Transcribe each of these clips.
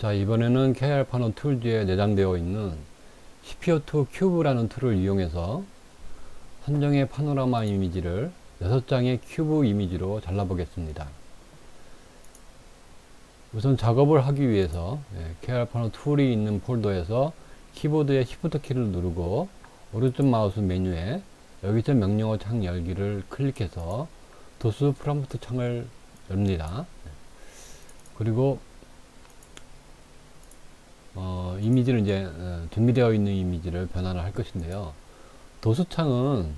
자 이번에는 KR 파노 툴즈에 내장되어 있는 CPO2 큐브라는 툴을 이용해서 한 장의 파노라마 이미지를 6장의 큐브 이미지로 잘라 보겠습니다. 우선 작업을 하기 위해서 예, KR 파노 툴이 있는 폴더에서 키보드의 Shift 키를 누르고 오른쪽 마우스 메뉴에 여기서 명령어 창 열기를 클릭해서 도스 프롬프트 창을 엽니다. 그리고 어, 이미지를 이제 어, 준비되어 있는 이미지를 변환을 할 것인데요. 도수창은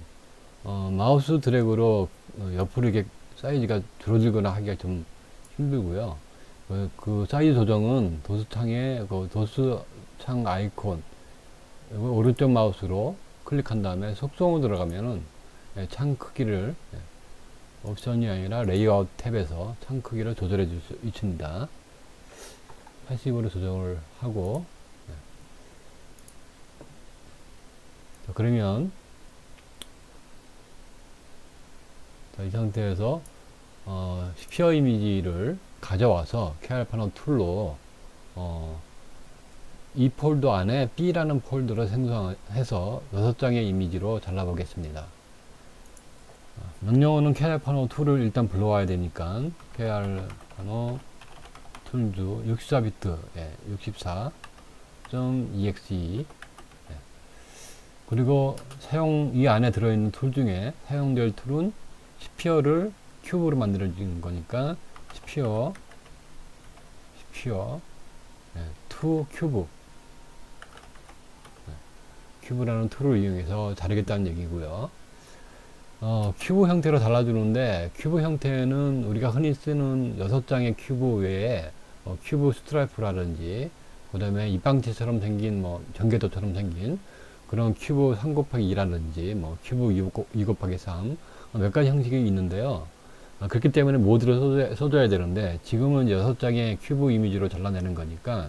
어, 마우스 드래그로 어, 옆으로 이게 사이즈가 줄어들거나 하기가 좀 힘들고요. 그, 그 사이즈 조정은 도수창의 그 도수창 아이콘 오른쪽 마우스로 클릭한 다음에 속성으로 들어가면은 예, 창 크기를 예, 옵션이 아니라 레이아웃 탭에서 창 크기를 조절해 줄 수 있습니다. 80으로 조정을 하고 네. 자, 그러면 자, 이 상태에서 어, sphere 이미지를 가져와서 KR 파노 툴로 어, 이 폴더 안에 B라는 폴더를 생성해서 6장의 이미지로 잘라 보겠습니다. 명령어는 KR 파노 툴을 일단 불러와야 되니까 KR pano tools 64비트 예, 64.exe 예. 그리고 사용 이 안에 들어있는 툴 중에 사용될 툴은 sphere를 큐브로 만들어진 거니까 sphere sphere 예, to cube 예, cube라는 툴을 이용해서 자르겠다는 얘기고요. 어, 큐브 형태로 잘라주는데 큐브 형태는 우리가 흔히 쓰는 6장의 큐브 외에 어, cube stripe라든지 그 다음에 입방체처럼 생긴 뭐 전개도처럼 생긴 그런 큐브 3 곱하기 2라든지 뭐 큐브 2, 곱하기 3 몇 가지 형식이 있는데요. 아, 그렇기 때문에 모드를 써줘야, 써줘야 되는데 지금은 6장의 큐브 이미지로 잘라내는 거니까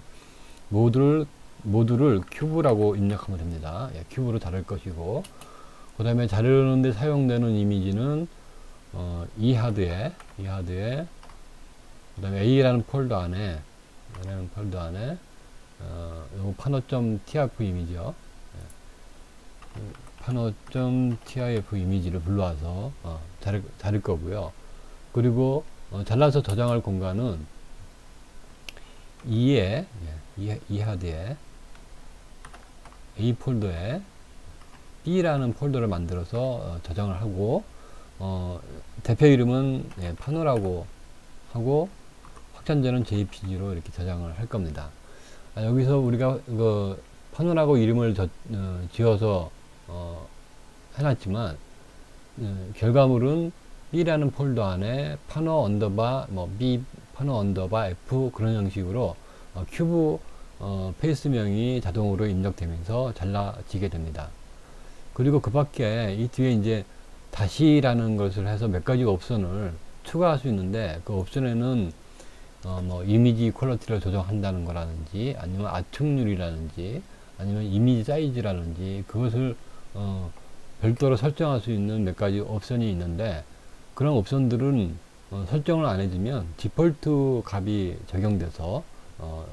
모드를 모두를 큐브라고 입력하면 됩니다. 예, 큐브로 자를 것이고 그 다음에 자르는데 사용되는 이미지는 어, 이 하드에 이 하드에 그 다음에 A라는 폴더 안에 A라는 폴더 안에 어, 요 파노.tif 이미지요. 예. 파노.tif 이미지를 불러와서 어, 자를, 자를 거고요. 그리고 어, 잘라서 저장할 공간은 E에 예, E, E 하드에 A 폴더에 B라는 폴더를 만들어서 어, 저장을 하고 어, 대표 이름은 예, pano라고 하고 확장자는 JPG로 이렇게 저장을 할 겁니다. 아, 여기서 우리가 그 pano라고 이름을 저, 어, 지어서 어, 해놨지만 어, 결과물은 B라는 폴더 안에 pano 언더바 뭐 B pano 언더바 F 그런 형식으로 어, 큐브 어, face명이 자동으로 입력되면서 잘라지게 됩니다. 그리고 그 밖에 이 뒤에 이제 dash라는 것을 해서 몇 가지 옵션을 추가할 수 있는데 그 옵션에는 어, 뭐 이미지 quality를 조정한다는 거라든지 아니면 압축률이라든지 아니면 이미지 사이즈라든지 그것을 어, 별도로 설정할 수 있는 몇 가지 옵션이 있는데 그런 옵션들은 어, 설정을 안 해주면 디폴트 값이 적용돼서 어,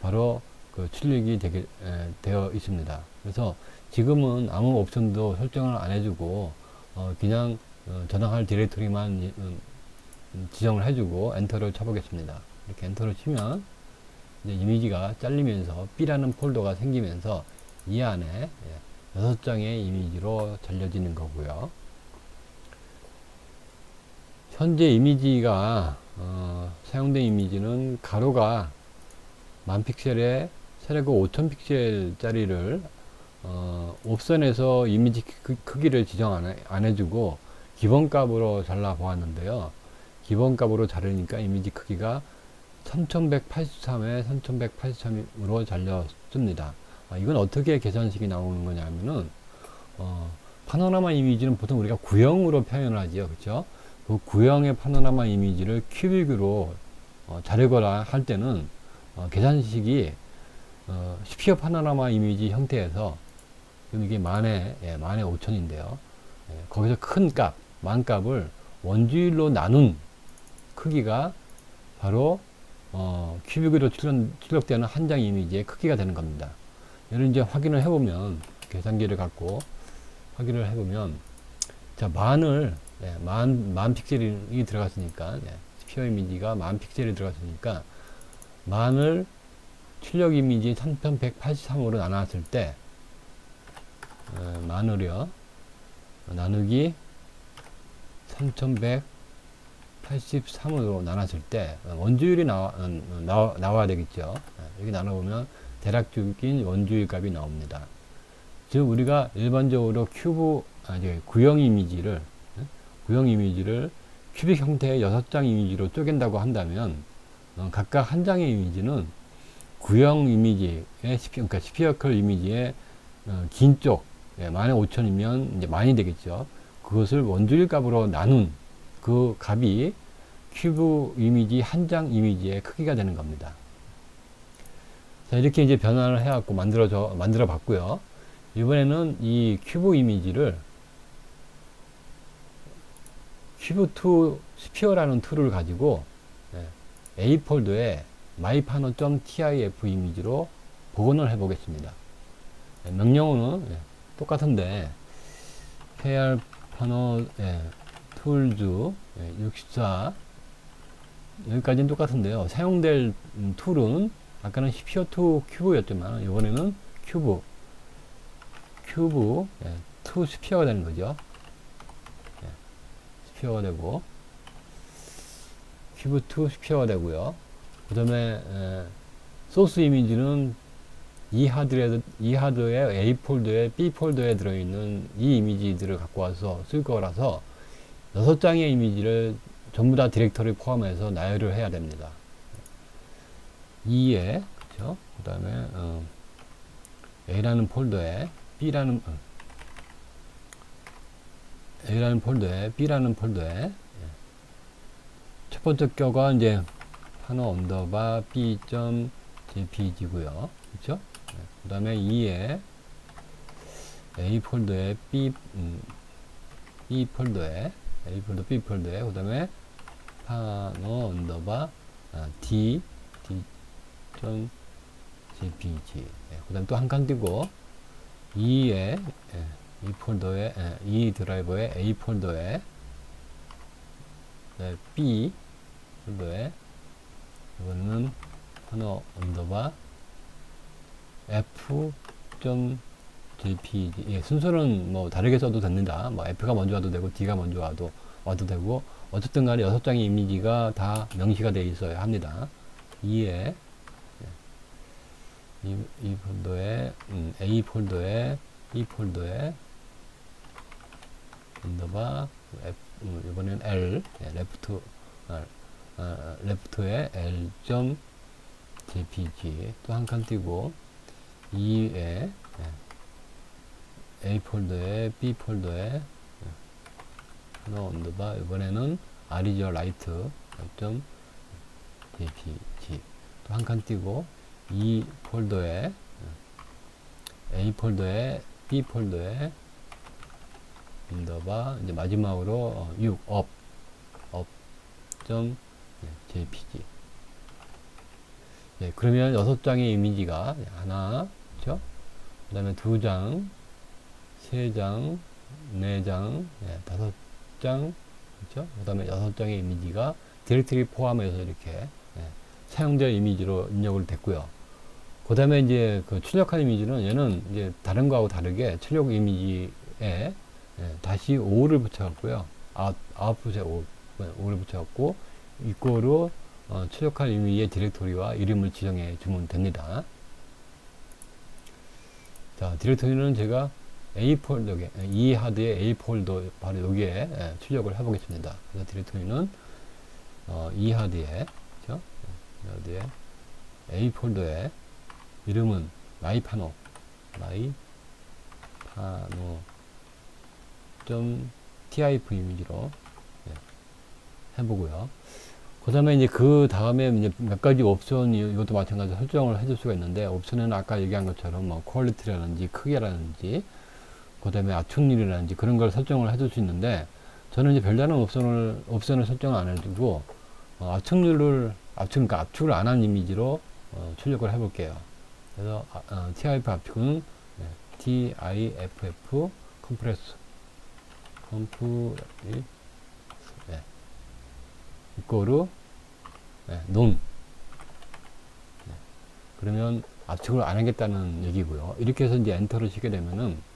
바로 그 출력이 되게 에, 되어 있습니다. 그래서 지금은 아무 옵션도 설정을 안 해주고 어, 그냥 어, 저장할 디렉토리만 음, 지정을 해주고 엔터를 쳐보겠습니다. 이렇게 엔터를 치면 이제 이미지가 잘리면서 B라는 폴더가 생기면서 이 안에 예, 6장의 이미지로 잘려지는 거고요. 현재 이미지가 어, 사용된 이미지는 가로가 만 픽셀에 세로가 5000 픽셀짜리를 어, 옵션에서 이미지 크기를 지정 안, 해, 안 해주고 기본값으로 잘라 보았는데요. 기본값으로 자르니까 이미지 크기가 3183에 3183으로 잘렸습니다. 아, 이건 어떻게 계산식이 나오는 거냐면은 어, 파노라마 이미지는 보통 우리가 구형으로 표현을 하지요. 그렇죠? 그 구형의 파노라마 이미지를 큐빅으로 어, 자르거나 할 때는 어, 계산식이 어, 스피어 파노라마 이미지 형태에서 이게 만에 예, 만에 5천인데요. 예, 거기서 큰 값, 만 값을 원주율로 나눈 크기가 바로 어, 큐빅으로 출력, 출력 되는 한 장 이미지의 크기가 되는 겁니다. 얘를 이제 확인을 해보면 계산기를 갖고 확인을 해보면 자 만을 예, 만, 만 픽셀이 들어갔으니까 예, 스피어 이미지가 만 픽셀이 들어갔으니까 만을 출력 이미지 3183으로 나눴을 때 어, 만을요 나누기 3183 으로 나눴을 때 원주율이 나와, 어, 나와, 나와야 되겠죠 예, 여기 나눠보면 대략적인 원주율 값이 나옵니다 즉 우리가 일반적으로 큐브 아니 구형 이미지를 구형 이미지를 큐빅 형태의 여섯 장 이미지로 쪼갠다고 한다면 어, 각각 한 장의 이미지는 구형 이미지의 그러니까 spherical 이미지의 어, 긴쪽 예, 만에 5천이면 이제 많이 되겠죠. 그것을 원주율 값으로 나눈 그 값이 큐브 이미지 한 장 이미지의 크기가 되는 겁니다. 자, 이렇게 이제 변환을 해갖고 만들어져, 만들어 봤고요. 이번에는 이 큐브 이미지를 cube2 sphere라는 툴을 가지고 예, A 폴더에 mypano.tif 이미지로 복원을 해 보겠습니다. 예, 명령어는 예, 똑같은데 kr pano 예, tools 예, 64 여기까지는 똑같은데요. 사용될 음, 툴은 아까는 sphere2 cube였지만 이번에는 큐브 큐브 예, 2 sphere가 되는 거죠. 예, sphere가 되고 큐브 2 sphere가 되고요. 그 다음에 소스 이미지는 E 하드에 E 하드의 A 폴더에 B 폴더에 들어있는 이 이미지들을 갖고 와서 쓸 거라서 여섯 장의 이미지를 전부 다 디렉터리 포함해서 나열을 해야 됩니다. E에 그죠? 그 다음에 어, A라는 폴더에 B라는 어, A라는 폴더에 B라는 폴더에 예. 첫 번째 께 이제 pano 언더바 b.jpg고요. 그렇죠? 네. 그 다음에 E에 A 폴더에 B 음, B 폴더에 A 폴더 B 폴더에 그 다음에 pano 언더바 아, D D.jpg 네. 그 다음에 또한칸 띄고 E에 예, E 폴더에 예, E 드라이버에 A 폴더에 네, B 폴더에 이거는 pano 언더바 f.jpg 예, 순서는 뭐 다르게 써도 됩니다. 뭐 f가 먼저 와도 되고 d가 먼저 와도 와도 되고 어쨌든 간에 여섯 장의 이미지가 다 명시가 되어 있어야 합니다. E에 예. E, E 폴더에 음, A 폴더에 B 폴더에 언더바 F, 음, 이번엔 L 예, left 아, 아, left에 L.jpg 또 한 칸 띄고 E에 예, A 폴더에 B 폴더에 예, 하나 언더바 이번에는 R이죠 right .jpg 또 한 칸 띄고 이 폴더에 예, A 폴더에 B 폴더에 언더바 이제 마지막으로 6 up, up, 점, jpg. 예, 그러면 여섯 장의 이미지가 하나, 그죠? 그 다음에 두 장, 세 장, 네 장, 예, 다섯 장, 그죠? 그 다음에 여섯 장의 이미지가 디렉터리 포함해서 이렇게 예, 사용자 이미지로 입력을 됐고요. 그 다음에 이제 그 출력한 이미지는 얘는 이제 다른 거하고 다르게 출력 이미지에 예, 다시 O를 붙여갖고요. out, output에 O, O를 붙여갖고 이거로 어, 출력할 이미지의 디렉토리와 이름을 지정해 주면 됩니다. 자, 디렉토리는 제가 A 폴더, E 하드의 A 폴더 바로 여기에 예, 출력을 해보겠습니다. 그래서 디렉토리는 어, E 하드에, 그죠? E 하드에 A 폴더에 이름은 mypano, mypano 점 TIF 이미지로 예, 해보고요. 그 다음에 이제 그 다음에 이제 몇 가지 옵션 이것도 마찬가지로 설정을 해줄 수가 있는데 옵션은 아까 얘기한 것처럼 뭐 퀄리티라든지 크기라든지 그 다음에 압축률이라든지 그런 걸 설정을 해줄 수 있는데 저는 이제 별다른 옵션을 옵션을 설정 안 해주고 어, 압축률을 압축, 그러니까 압축을 안 한 이미지로 어, 출력을 해볼게요. 그래서 아, 어, TIF 압축은 네, TIFF compress compress 네. 이거로 네, none 네. 그러면 압축을 안 하겠다는 얘기고요. 이렇게 해서 이제 엔터를 치게 되면은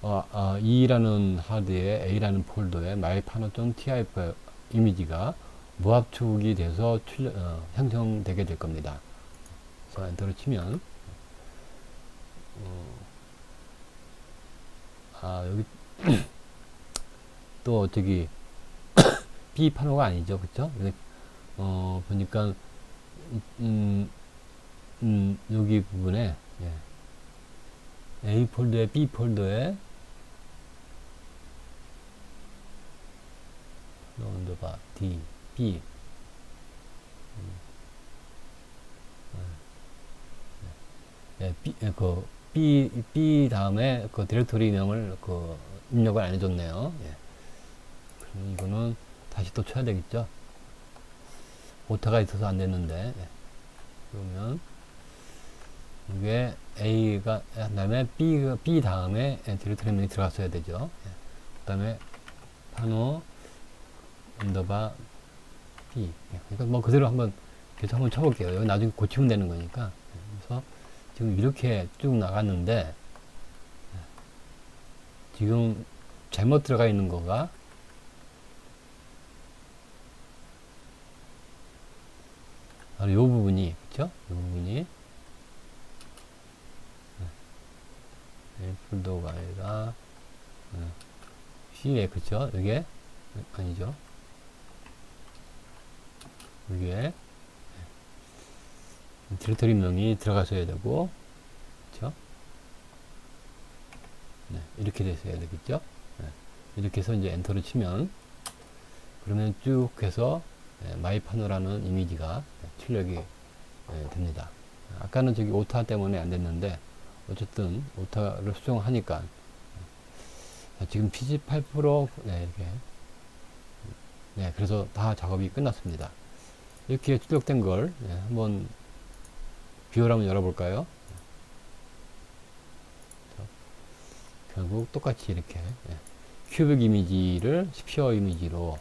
어, 어, E라는 하드에 A라는 폴더에 mypano.tif 이미지가 무압축이 돼서 출력, 어, 형성되게 될 겁니다. 그래서 엔터를 치면 어, 아 여기 또 저기 B pano가 아니죠, 그렇죠? 어 보니까 음, 음, 여기 부분에 예. A 폴더에 B 폴더에 언더바 D B 음. 예, B, 예, 그 B, B 다음에 그 디렉토리 명을 그 입력을 안 해줬네요. 예. 그럼 이거는 다시 또 쳐야 되겠죠. 오타가 있어서 안 됐는데 예. 그러면 이게 A가 그 다음에 B B 다음에 디렉토리 명이 들어갔어야 되죠. 예. 그 다음에 pano 언더바 B 예. 그러니까 뭐 그대로 한번 계속 한번 쳐볼게요. 여기 나중에 고치면 되는 거니까. 예. 그래서 지금 이렇게 쭉 나갔는데 지금 잘못 들어가 있는 거가 바로 이 부분이 그쵸? 이 부분이 폴더가 아니라 C에 그쵸? 이게 아니죠? 이게 디렉터리 명이 들어가셔야 되고 그렇죠? 네, 이렇게 됐어야 되겠죠? 네, 이렇게 해서 이제 엔터를 치면 그러면 쭉 해서 네, 마이파노라는 이미지가 출력이 네, 됩니다. 아까는 저기 오타 때문에 안 됐는데 어쨌든 오타를 수정하니까 지금 PG8 프로 네, 이렇게 네, 그래서 다 작업이 끝났습니다. 이렇게 출력된 걸 네, 한번 뷰어를 한번 열어볼까요? 결국 똑같이 이렇게 예, cubic 이미지를 sphere 이미지로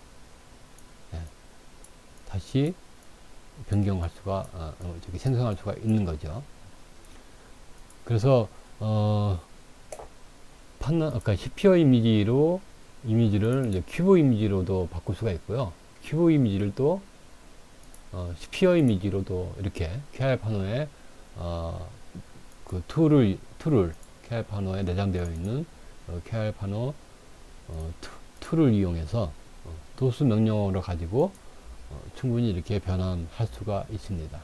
예, 다시 변경할 수가 어, 어, 저기 생성할 수가 있는 거죠. 그래서 어, 판나 아까 sphere 이미지로 이미지를 큐브 이미지로도 바꿀 수가 있고요. 큐브 이미지를 또 어, sphere 이미지로도 이렇게 krpano에 어, 그 툴을 툴을 krpano에 내장되어 있는 어, krpano 어, 툴을 이용해서 어, 도수 명령어를 가지고 어, 충분히 이렇게 변환할 수가 있습니다.